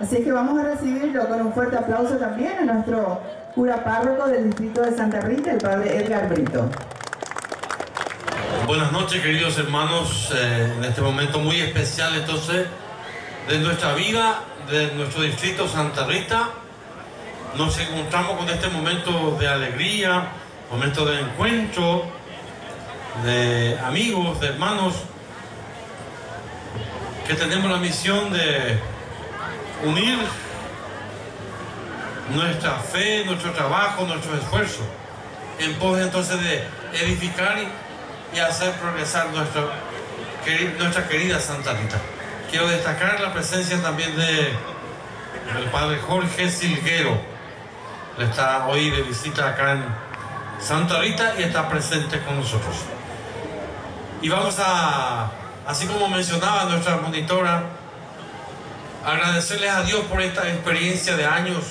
Así que vamos a recibirlo con un fuerte aplauso también a nuestro cura párroco del distrito de Santa Rita, el padre Edgar Brito. Buenas noches queridos hermanos, eh, en este momento muy especial entonces de nuestra vida, de nuestro distrito Santa Rita, nos encontramos con este momento de alegría, momento de encuentro, de amigos, de hermanos, que tenemos la misión de unir nuestra fe, nuestro trabajo, nuestro esfuerzo, en pos entonces de edificar y, hacer progresar nuestra querida Santa Rita. Quiero destacar la presencia también de el padre Jorge Silguero. Está hoy de visita acá en Santa Rita y está presente con nosotros. Y vamos a, así como mencionaba nuestra monitora, agradecerles a Dios por esta experiencia de años,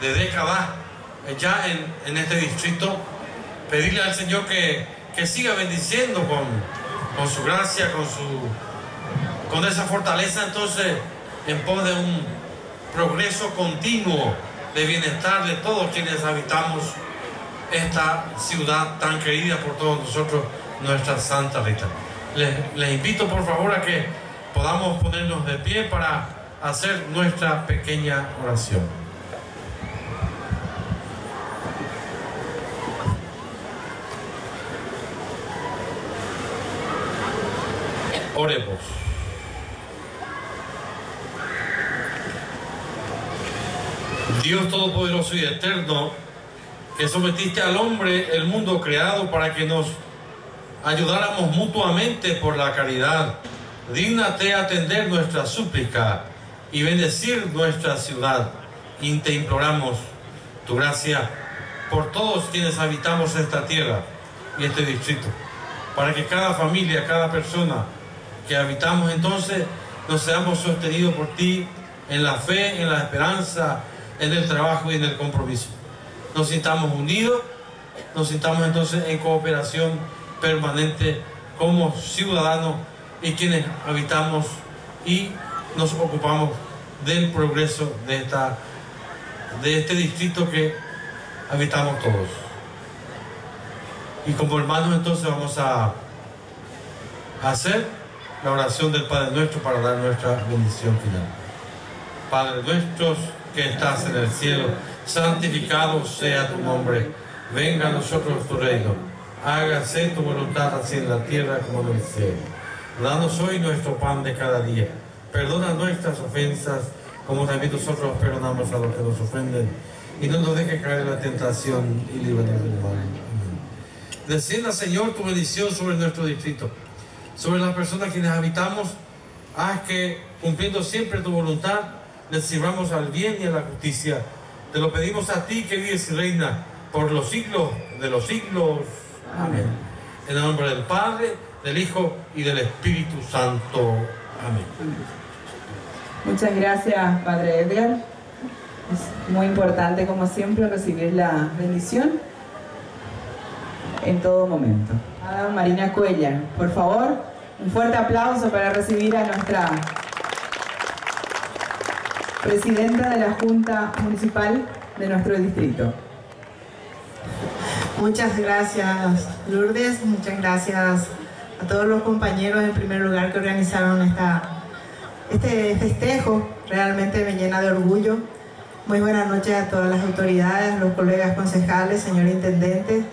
de décadas, ya en, en este distrito. Pedirle al Señor que, que siga bendiciendo con, con su gracia, con, su, con esa fortaleza, entonces, en pos de un progreso continuo de bienestar de todos quienes habitamos esta ciudad tan querida por todos nosotros, nuestra Santa Rita. Les, les invito por favor a que podamos ponernos de pie para hacer nuestra pequeña oración. Oremos. Dios Todopoderoso y Eterno, que sometiste al hombre el mundo creado para que nos ayudáramos mutuamente por la caridad. Dígnate atender nuestra súplica y bendecir nuestra ciudad. Y te imploramos tu gracia por todos quienes habitamos esta tierra y este distrito, para que cada familia, cada persona que habitamos entonces nos seamos sostenidos por ti en la fe, en la esperanza, en el trabajo y en el compromiso. Nos sintamos unidos, nos sintamos entonces en cooperación permanente como ciudadanos y quienes habitamos y nos ocupamos del progreso de, esta, de este distrito que habitamos todos. Y como hermanos entonces vamos a hacer la oración del Padre Nuestro para dar nuestra bendición final. Padre nuestro que estás en el cielo, santificado sea tu nombre, venga a nosotros tu reino, hágase tu voluntad así en la tierra como en el cielo. Danos hoy nuestro pan de cada día Perdona nuestras ofensas, como también nosotros perdonamos a los que nos ofenden. Y no nos dejes caer en la tentación y líbranos del mal. Descienda, Señor, tu bendición sobre nuestro distrito, sobre las personas quienes habitamos. Haz que, cumpliendo siempre tu voluntad, les sirvamos al bien y a la justicia. Te lo pedimos a ti que vives y reina por los siglos de los siglos. Amén. En el nombre del Padre, del Hijo y del Espíritu Santo. Amén. Muchas gracias, Padre Edgar. Es muy importante, como siempre, recibir la bendición en todo momento. A Marina Cuella, por favor, un fuerte aplauso para recibir a nuestra presidenta de la Junta Municipal de nuestro distrito. Muchas gracias, Lourdes. Muchas gracias a todos los compañeros en primer lugar que organizaron esta, este festejo. Realmente me llena de orgullo. Muy buenas noches a todas las autoridades, los colegas concejales, señor intendente,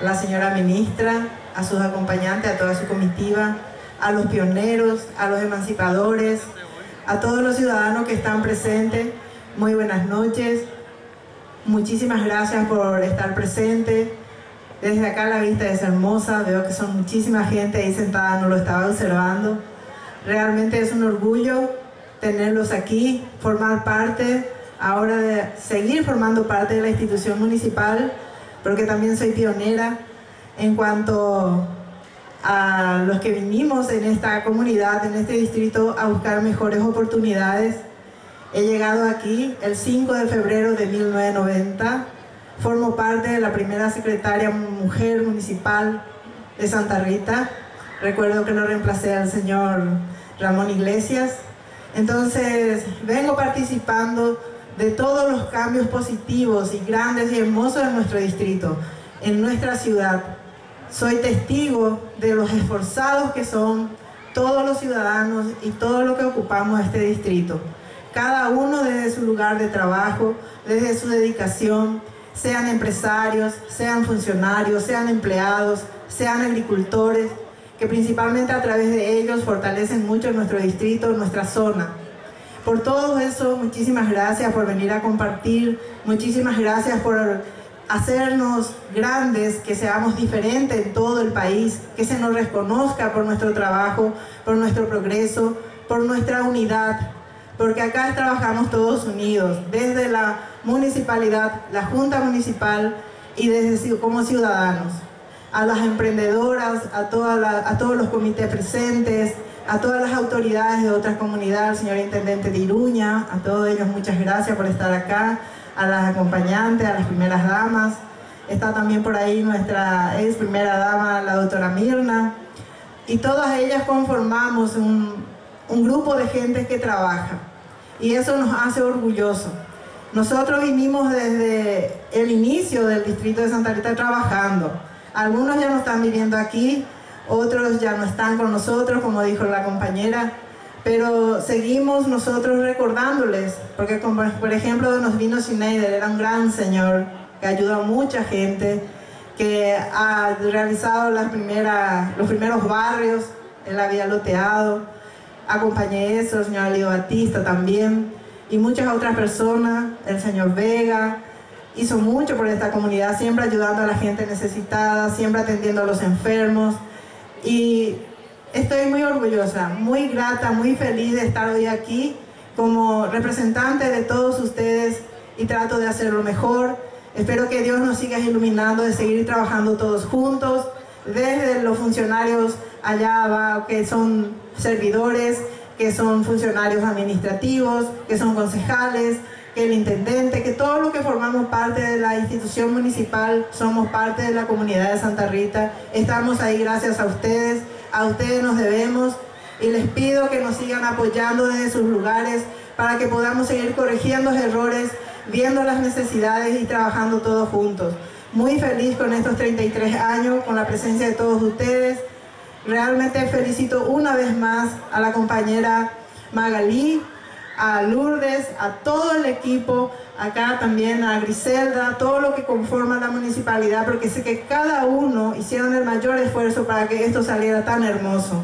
a la señora ministra, a sus acompañantes, a toda su comitiva, a los pioneros, a los emancipadores, a todos los ciudadanos que están presentes. Muy buenas noches. Muchísimas gracias por estar presentes desde acá la vista es hermosa, veo que son muchísima gente ahí sentada, no lo estaba observando. Realmente es un orgullo tenerlos aquí, formar parte, ahora de seguir formando parte de la institución municipal, porque también soy pionera en cuanto a los que vinimos en esta comunidad, en este distrito, a buscar mejores oportunidades. He llegado aquí el 5 de febrero de 1990 Formo parte de la primera secretaria mujer municipal de Santa Rita. Recuerdo que lo reemplacé al señor Ramón Iglesias Entonces, vengo participando de todos los cambios positivos y grandes y hermosos en nuestro distrito, en nuestra ciudad. Soy testigo de los esforzados que son todos los ciudadanos y todo lo que ocupamos este distrito. Cada uno desde su lugar de trabajo, desde su dedicación, sean empresarios, sean funcionarios, sean empleados, sean agricultores, que principalmente a través de ellos fortalecen mucho nuestro distrito, nuestra zona. Por todo eso, muchísimas gracias por venir a compartir, muchísimas gracias por hacernos grandes, que seamos diferentes en todo el país, que se nos reconozca por nuestro trabajo, por nuestro progreso, por nuestra unidad, porque acá trabajamos todos unidos, desde la municipalidad, la Junta Municipal y desde como ciudadanos. A las emprendedoras, a, a todos los comités presentes, a todas las autoridades de otras comunidades, señor Intendente de Iruña, a todos ellos muchas gracias por estar acá, a las acompañantes, a las primeras damas. Está también por ahí nuestra ex primera dama, la doctora Mirna. Y todas ellas conformamos un, un grupo de gente que trabaja. Y eso nos hace orgullosos. Nosotros vinimos desde el inicio del distrito de Santa Rita trabajando. Algunos ya no están viviendo aquí, otros ya no están con nosotros, como dijo la compañera, pero seguimos nosotros recordándoles, porque como por ejemplo nos vino Schneider, era un gran señor que ayudó a mucha gente, que ha realizado las primeras, los primeros barrios, él había loteado, acompañé eso, el señor Alio Batista también, y muchas otras personas, el señor Vega, hizo mucho por esta comunidad, siempre ayudando a la gente necesitada, siempre atendiendo a los enfermos, y estoy muy orgullosa, muy grata, muy feliz de estar hoy aquí como representante de todos ustedes y trato de hacerlo mejor. Espero que Dios nos siga iluminando, de seguir trabajando todos juntos, desde los funcionarios allá abajo, que son servidores, que son funcionarios administrativos, que son concejales, que el intendente, que todos los que formamos parte de la institución municipal somos parte de la comunidad de Santa Rita. Estamos ahí gracias a ustedes, a ustedes nos debemos y les pido que nos sigan apoyando desde sus lugares para que podamos seguir corrigiendo errores, viendo las necesidades y trabajando todos juntos. Muy feliz con estos 33 años, con la presencia de todos ustedes. Realmente felicito una vez más a la compañera Magalí, a Lourdes, a todo el equipo, acá también a Griselda, todo lo que conforma la municipalidad, porque sé que cada uno hicieron el mayor esfuerzo para que esto saliera tan hermoso.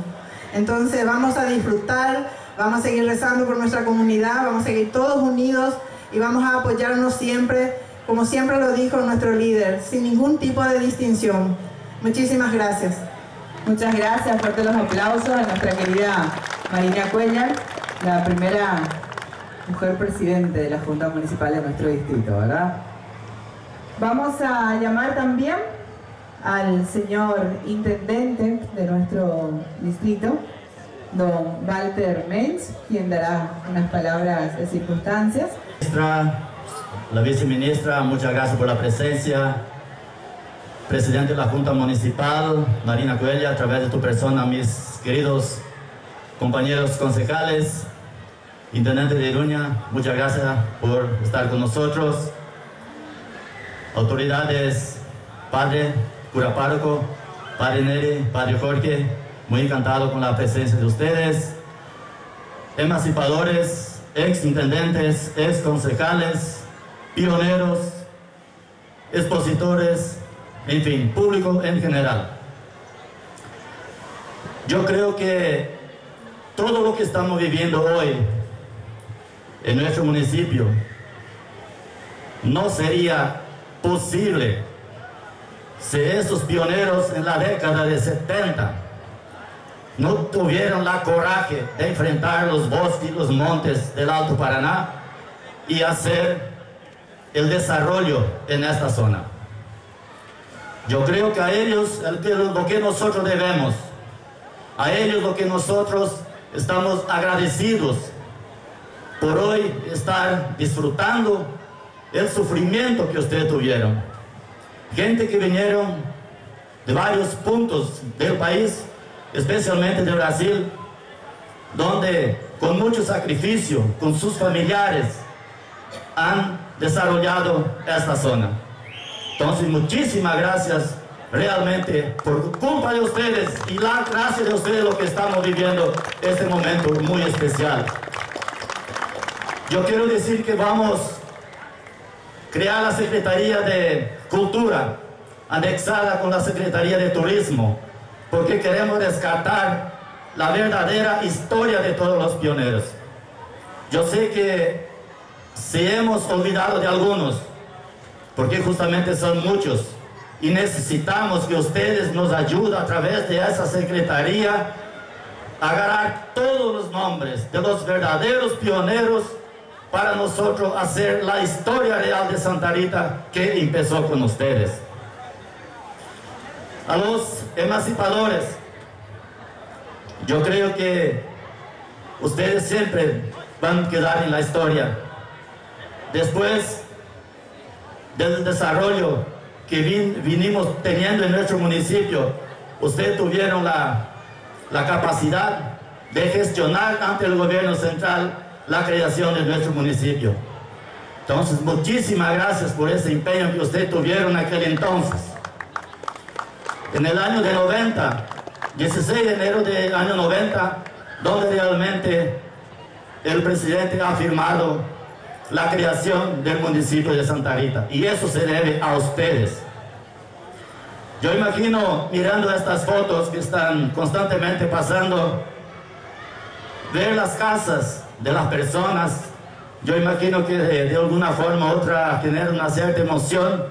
Entonces vamos a disfrutar, vamos a seguir rezando por nuestra comunidad, vamos a seguir todos unidos y vamos a apoyarnos siempre, como siempre lo dijo nuestro líder, sin ningún tipo de distinción. Muchísimas gracias. Muchas gracias, fuerte los aplausos a nuestra querida Marina Cuellar, la primera mujer presidente de la Junta Municipal de nuestro distrito, ¿verdad? Vamos a llamar también al señor intendente de nuestro distrito, don Walter Menz, quien dará unas palabras de circunstancias. La viceministra, muchas gracias por la presencia. Presidente de la Junta Municipal, Marina Cuella, a través de tu persona, mis queridos compañeros concejales, Intendente de Iruña, muchas gracias por estar con nosotros. Autoridades, Padre, cura párroco, Padre Neri, Padre Jorge, muy encantado con la presencia de ustedes. Emancipadores, ex intendentes, ex concejales, pioneros, expositores, en fin, público en general. Yo creo que todo lo que estamos viviendo hoy en nuestro municipio no sería posible si esos pioneros en la década de 70 no tuvieron la coraje de enfrentar los bosques y los montes del Alto Paraná y hacer el desarrollo en esta zona. Yo creo que a ellos lo que nosotros debemos, a ellos lo que nosotros estamos agradecidos por hoy estar disfrutando el sufrimiento que ustedes tuvieron. Gente que vinieron de varios puntos del país, especialmente de Brasil, donde con mucho sacrificio, con sus familiares, han desarrollado esta zona. Entonces, muchísimas gracias realmente por culpa de ustedes y la gracia de ustedes lo que estamos viviendo este momento muy especial. Yo quiero decir que vamos a crear la Secretaría de Cultura anexada con la Secretaría de Turismo porque queremos rescatar la verdadera historia de todos los pioneros. Yo sé que si hemos olvidado de algunos, porque justamente son muchos, y necesitamos que ustedes nos ayuden a través de esa secretaría a agarrar todos los nombres de los verdaderos pioneros para nosotros hacer la historia real de Santa Rita que empezó con ustedes. A los emancipadores, yo creo que ustedes siempre van a quedar en la historia. Después del desarrollo que vinimos teniendo en nuestro municipio, ustedes tuvieron la, la capacidad de gestionar ante el gobierno central la creación de nuestro municipio. Entonces, muchísimas gracias por ese empeño que ustedes tuvieron aquel entonces. En el año de 90, 16 de enero del año 90, donde realmente el presidente ha firmado la creación del municipio de Santa Rita. Y eso se debe a ustedes. Yo imagino, mirando estas fotos que están constantemente pasando, ver las casas de las personas, yo imagino que de, alguna forma u otra tener una cierta emoción,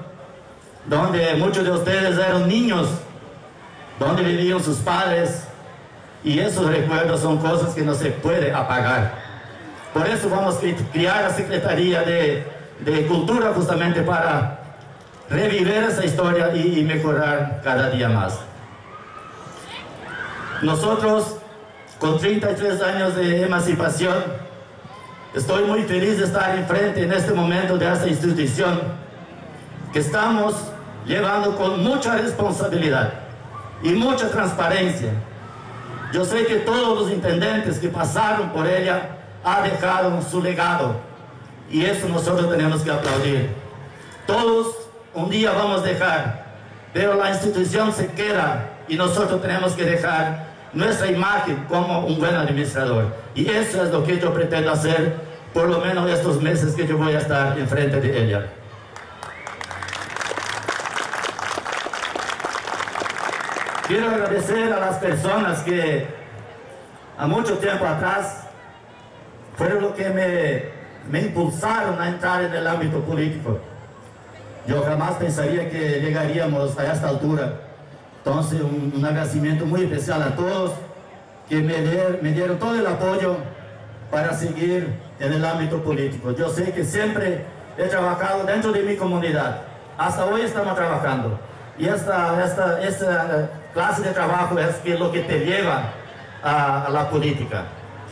donde muchos de ustedes eran niños, donde vivían sus padres, y esos recuerdos son cosas que no se puede apagar. Por eso vamos a crear la Secretaría de, Cultura justamente para revivir esa historia y, mejorar cada día más. Nosotros, con 33 años de emancipación, estoy muy feliz de estar enfrente en este momento de esta institución que estamos llevando con mucha responsabilidad y mucha transparencia. Yo sé que todos los intendentes que pasaron por ella ha dejado su legado y eso nosotros tenemos que aplaudir. Todos un día vamos a dejar, pero la institución se queda y nosotros tenemos que dejar nuestra imagen como un buen administrador. Y eso es lo que yo pretendo hacer por lo menos estos meses que yo voy a estar enfrente de ella. Quiero agradecer a las personas que a mucho tiempo atrás fueron lo que me, impulsaron a entrar en el ámbito político. Yo jamás pensaría que llegaríamos a esta altura. Entonces, un, agradecimiento muy especial a todos que me, dieron todo el apoyo para seguir en el ámbito político. Yo sé que siempre he trabajado dentro de mi comunidad. Hasta hoy estamos trabajando. Y esta clase de trabajo es que lo que te lleva a, a la política.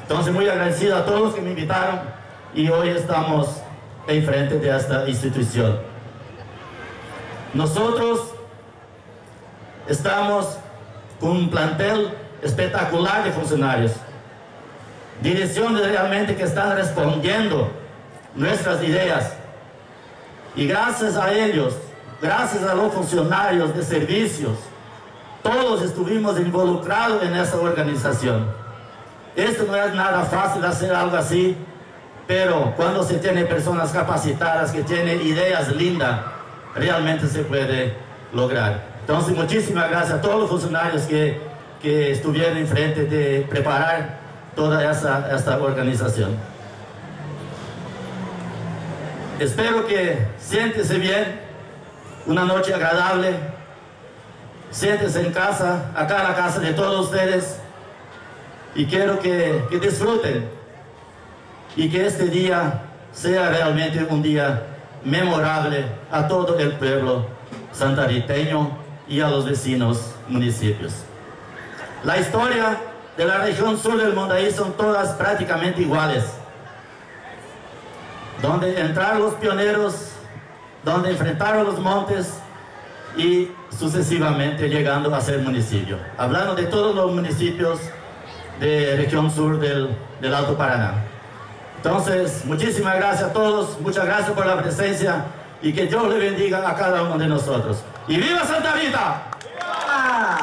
Entonces muy agradecido a todos que me invitaron y hoy estamos en frente de esta institución. Nosotros estamos con un plantel espectacular de funcionarios, direcciones realmente que están respondiendo nuestras ideas y gracias a ellos, gracias a los funcionarios de servicios, todos estuvimos involucrados en esta organización. Esto no es nada fácil hacer algo así, pero cuando se tiene personas capacitadas que tienen ideas lindas, realmente se puede lograr. Entonces, muchísimas gracias a todos los funcionarios que, que estuvieron enfrente de preparar toda esa, esta organización. Espero que siéntese bien, una noche agradable, siéntese en casa, acá en la casa de todos ustedes y quiero que, que disfruten y que este día sea realmente un día memorable a todo el pueblo santariteño y a los vecinos municipios. La historia de la región sur del Mondaí son todas prácticamente iguales. Donde entraron los pioneros, donde enfrentaron los montes y sucesivamente llegando a ser municipio. Hablando de todos los municipios de región sur del, del Alto Paraná. Entonces, muchísimas gracias a todos, muchas gracias por la presencia y que Dios le bendiga a cada uno de nosotros. ¡Y viva Santa Rita! ¡Ah!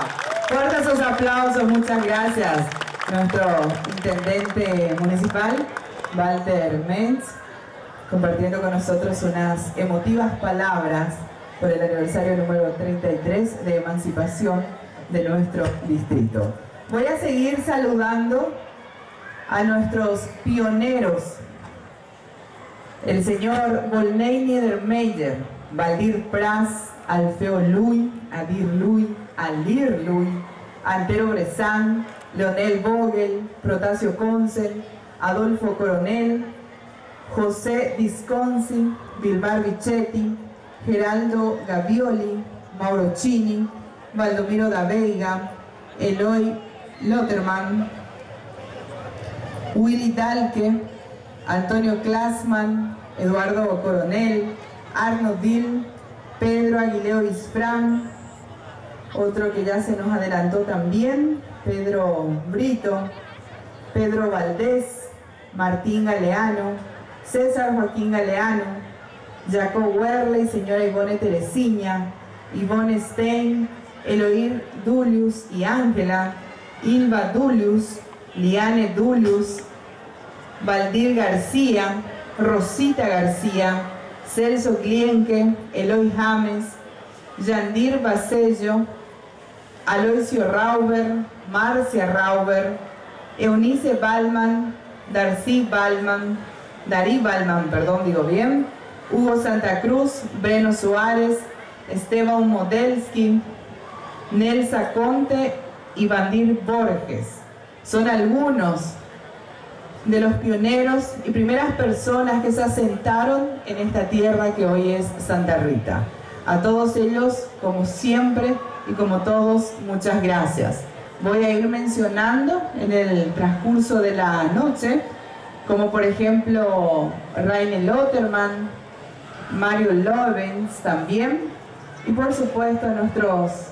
Fuertes sus aplausos, muchas gracias. Nuestro intendente municipal, Walter Mentz, compartiendo con nosotros unas emotivas palabras por el aniversario número 33 de emancipación de nuestro distrito. Voy a seguir saludando a nuestros pioneros, el señor Volney Niedermeyer, Valdir Pras, Alfeo Luy, Adir Luy, Alir Luy, Antero Bresán, Leonel Vogel, Protasio Concel, Adolfo Coronel, José Disconzi, Bilbar Bichetti, Geraldo Gavioli, Mauro Chini, Valdomiro da Veiga, Eloy Lotterman, Willy Dalke, Antonio Klasman, Eduardo Coronel, Arno Dill, Pedro Aguileo Isfran, otro que ya se nos adelantó también, Pedro Brito, Pedro Valdés, Martín Galeano, César Joaquín Galeano, Jacob Werley, señora Ivone Teresiña, Ivone Stein, Eloir Dulius y Ángela, Ilva Dulius, Liane Dulius, Valdir García, Rosita García, Celso Glienque, Eloy James, Yandir Basello, Aloisio Rauber, Marcia Rauber, Eunice Balman, Darcy Balman, Darí Balman, perdón, digo bien, Hugo Santa Cruz, Breno Suárez, Esteban Modelsky, Nelsa Conte y Bandir Borges. Son algunos de los pioneros y primeras personas que se asentaron en esta tierra que hoy es Santa Rita. A todos ellos, como siempre y como todos, muchas gracias. Voy a ir mencionando en el transcurso de la noche, como por ejemplo Raine Lotterman, Mario Lovens también, y por supuesto nuestros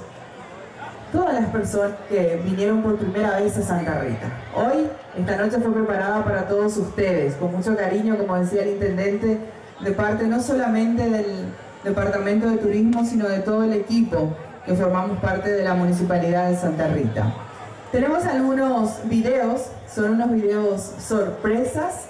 todas las personas que vinieron por primera vez a Santa Rita. Hoy, esta noche fue preparada para todos ustedes, con mucho cariño, como decía el intendente, de parte no solamente del Departamento de Turismo, sino de todo el equipo que formamos parte de la Municipalidad de Santa Rita. Tenemos algunos videos, son unos videos sorpresas